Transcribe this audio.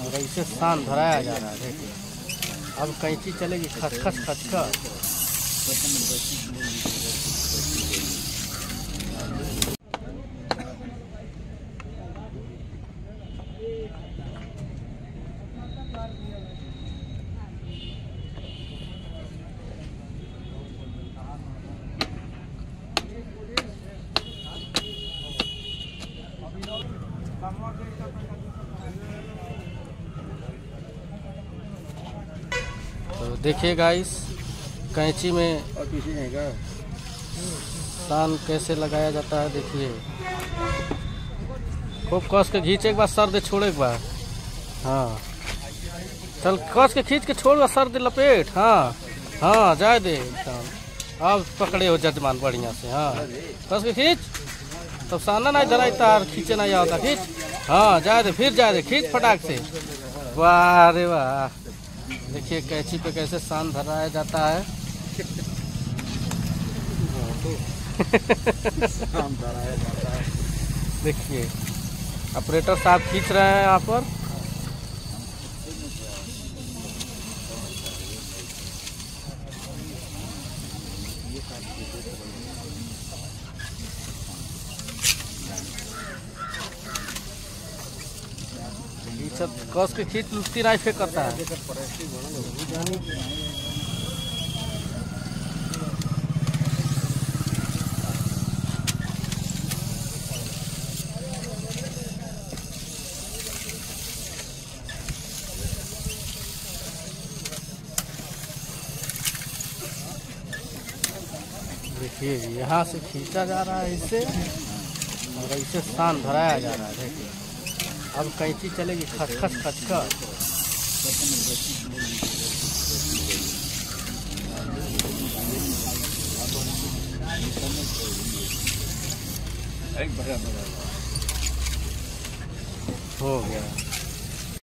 और ऐसे सान धराया जा रहा है। देखिए अब कैंची चलेगी खचखच खचखच तो देखिए गाइस कैंची में सान कैसे लगाया जाता है देखिए। खूब कस के खींचे एक बार सर दे छोड़े एक बार। हाँ। चल कस के खींच के छोड़ सर दे लपेट। हाँ। हाँ जाए दे। अब पकड़े हो जजमान बढ़िया से हाँ। कस के खींच। तब साना नहीं धराई तार खींचे नहीं आता खींच। हाँ जाए दे फिर जाए दे खींच फटाक से। वाह रे वाह। देखिए कैची पे कैसे शान धराया जाता है। देखिए ऑपरेटर साहब खींच रहे हैं यहाँ पर। खींच कस के खींच लुटती नहीं फेंक करता है। देखिए, यहाँ से खींचा जा रहा है इससे और ऐसे स्थान धराया जा रहा है, देखिए। अब कैंची चलेगी खचखच खचका हो गया।